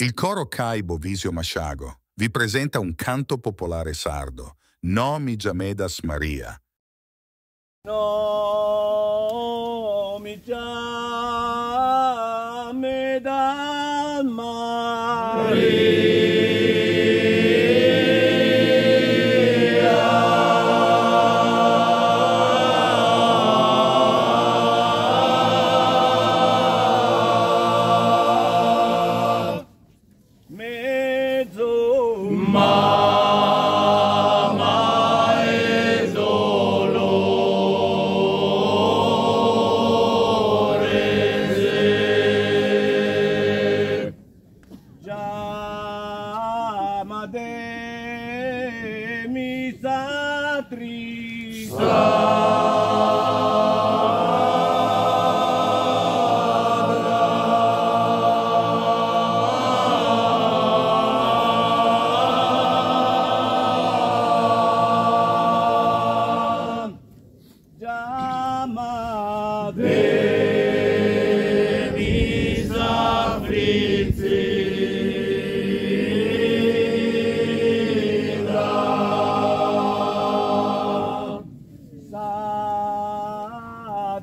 Il coro CAI Bovisio Masciago vi presenta un canto popolare sardo, Nomi Giamedas Maria. Nomi Giamedas Maria. De mi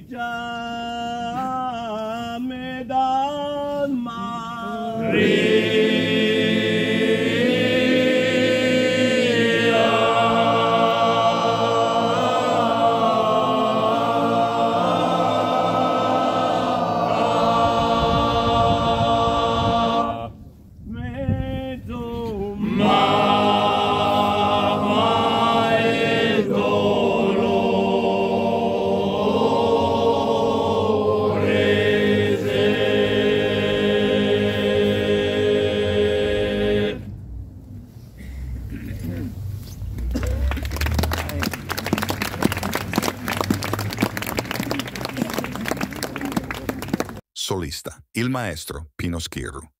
no mi Solista, il maestro Pino Schirru.